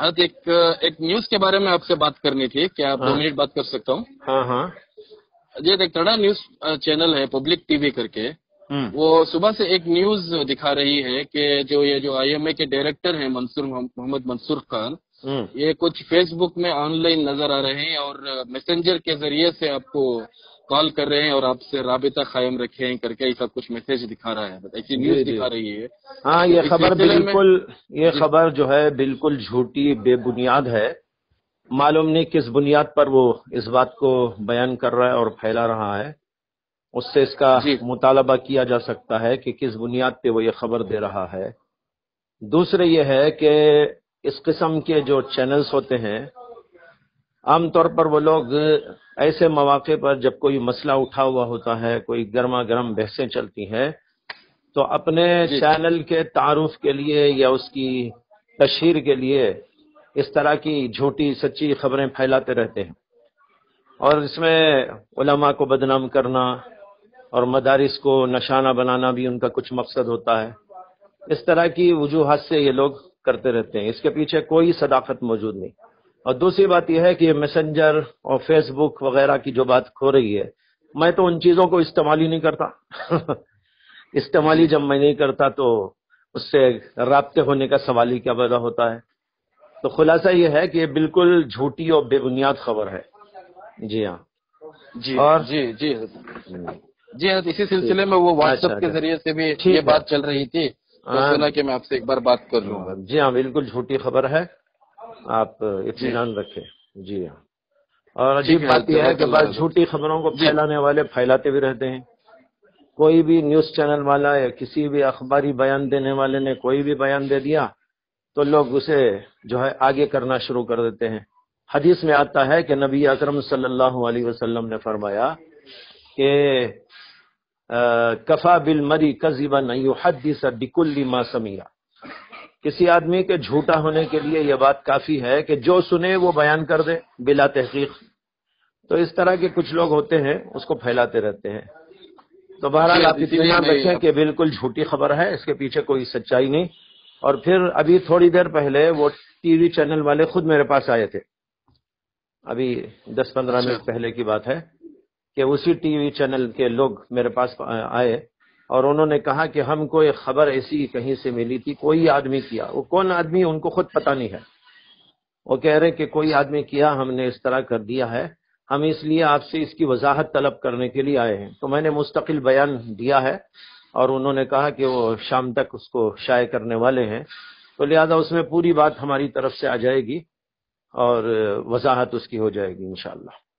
ایک ایک نیوز کے بارے میں آپ سے بات کرنی تھی کیا آپ دو ہاں۔ منٹ بات کر سکتا ہوں۔ ہاں ہاں۔ جی ایک تڑا نیوز چینل ہے پبلک ٹی وی کر کے۔ وہ صبح سے ایک نیوز دکھا رہی ہے کہ جو یہ جو آئی ایم اے کے ڈائریکٹر ہیں منصور محمد منصور خان یہ کچھ فیس بک میں آن لائن نظر آ رہے ہیں اور میسنجر کے ذریعے سے آپ کو کال کر رہے ہیں اور آپ سے رابطہ قائم رکھے ہیں کر کے ایسا کچھ میسج دکھا رہا ہے ایسی نیوز جی، جی۔ دکھا رہی ہے ہاں یہ خبر بالکل یہ جی۔ خبر جو ہے بالکل جھوٹی بے بنیاد ہے معلوم نہیں کس بنیاد پر وہ اس بات کو بیان کر رہا ہے اور پھیلا رہا ہے اس سے اس کا جی۔ مطالبہ کیا جا سکتا ہے کہ کس بنیاد پہ وہ یہ خبر دے رہا ہے دوسرے یہ ہے کہ اس قسم کے جو چینلز ہوتے ہیں عام طور پر وہ لوگ ایسے مواقع پر جب کوئی مسئلہ اٹھا ہوا ہوتا ہے کوئی گرما گرم بحثیں چلتی ہیں تو اپنے جی۔ چینل کے تعارف کے لیے یا اس کی تشہیر کے لیے اس طرح کی جھوٹی سچی خبریں پھیلاتے رہتے ہیں۔ اور اس میں علماء کو بدنام کرنا اور مدارس کو نشانہ بنانا بھی ان کا کچھ مقصد ہوتا ہے۔ اس طرح کی وجوہات سے یہ لوگ کرتے رہتے ہیں۔ اس کے پیچھے کوئی صداقت موجود نہیں۔ اور دوسری بات یہ ہے کہ یہ میسنجر اور فیس بک وغیرہ کی جو بات کھو رہی ہے میں تو ان چیزوں کو استعمال ہی نہیں کرتا۔ استعمال ہی جب میں نہیں کرتا تو اس سے رابطے ہونے کا سوال ہی کیا پیدا ہوتا ہے۔ تو خلاصہ یہ ہے کہ یہ بالکل جھوٹی اور بے بنیاد خبر ہے۔ جی ہاں۔ جی اور- جی جی۔ جی اسی سلسلے میں وہ واٹس اچھا، ایپ کے اچھا۔ ذریعے سے بھی یہ۔ بات چل رہی تھی۔ ہاں۔ کہ میں آپ سے ایک بار بات کر لوں۔ گا جی ہاں بالکل جھوٹی خبر ہے۔ آپ اطمینان رکھیں۔ جی ہاں۔ اور عجیب بات یہ ہے کہ بعض جھوٹی خبروں کو جی۔ پھیلانے والے پھیلاتے بھی رہتے ہیں۔ کوئی بھی نیوز چینل والا یا کسی بھی اخباری بیان دینے والے نے کوئی بھی بیان دے دیا تو لوگ اسے جو ہے آگے کرنا شروع کر دیتے ہیں۔ حدیث میں آتا ہے کہ نبی اکرم صلی اللہ علیہ وسلم نے فرمایا کہ کفا بل مری کزیبا نہیں حدیث ما سمیا کسی آدمی کے جھوٹا ہونے کے لیے یہ بات کافی ہے کہ جو سنے وہ بیان کر دے بلا تحقیق۔ تو اس طرح کے کچھ لوگ ہوتے ہیں اس کو پھیلاتے رہتے ہیں۔ تو بہرحال آپ میں- رکھیں کہ بالکل جھوٹی خبر ہے اس کے پیچھے کوئی سچائی نہیں۔ اور پھر ابھی تھوڑی دیر پہلے وہ ٹی وی چینل والے خود میرے پاس آئے تھے۔ ابھی دس پندرہ اچھا۔ منٹ پہلے کی بات ہے کہ اسی ٹی وی چینل کے لوگ میرے پاس آئے۔ اور انہوں نے کہا کہ ہم کو ایک خبر ایسی کہیں سے ملی تھی، کوئی آدمی کیا؟ وہ کون آدمی ان کو خود پتہ نہیں ہے۔ وہ کہہ رہے کہ کوئی آدمی کیا ہم نے اس طرح کر دیا ہے، ہم اس لیے آپ سے اس کی وضاحت طلب کرنے کے لیے آئے ہیں۔ تو میں نے مستقل بیان دیا ہے اور انہوں نے کہا کہ وہ شام تک اس کو شائع کرنے والے ہیں۔ تو لہذا اس میں پوری بات ہماری طرف سے آ جائے گی اور وضاحت اس کی ہو جائے گی انشاءاللہ۔